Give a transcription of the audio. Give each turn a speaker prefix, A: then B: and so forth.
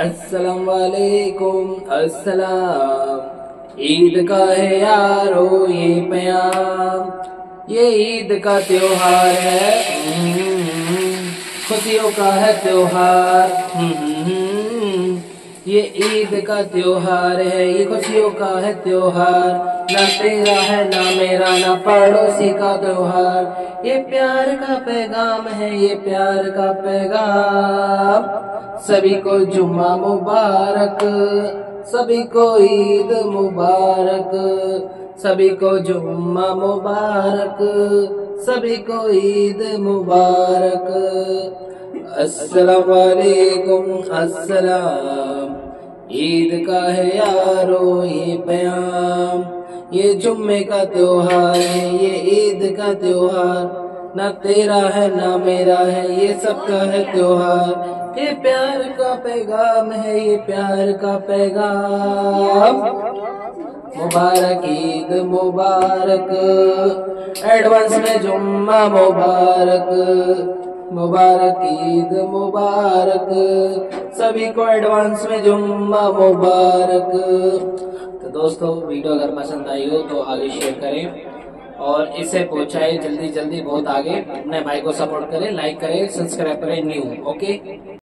A: अस्सलाम वालेकुम अस्सलाम। ईद का है यारो, ये प्याम। ये ईद का त्योहार है। खुशियों का है त्योहार। ये ईद का त्योहार है, ये खुशियों का है त्योहार। ना तेरा है, ना मेरा, ना पड़ोसी का त्योहार। ये प्यार का पैगाम है, ये प्यार का पैगाम। सभी को जुम्मा मुबारक, सभी को ईद मुबारक, सभी को जुम्मा मुबारक, सभी को ईद मुबारक। अस्सलाम वालेकुम अस्सलाम। ईद का है यारो ये प्याम। ये जुम्मे का त्योहार है, ये ईद का त्योहार। न तेरा है, ना मेरा है, ये सबका है त्योहार। ये प्यार का पैगाम है, ये प्यार का पैगाम। मुबारक ईद मुबारक। एडवांस में जुम्मा मुबारक। मुबारक, ईद मुबारक। सभी को एडवांस में जुम्मा मुबारक। तो दोस्तों, वीडियो अगर पसंद आई हो तो आगे शेयर करें और इसे पहुँचाए जल्दी जल्दी बहुत आगे। अपने भाई को सपोर्ट करें लाइक करें सब्सक्राइब करें न्यू ओके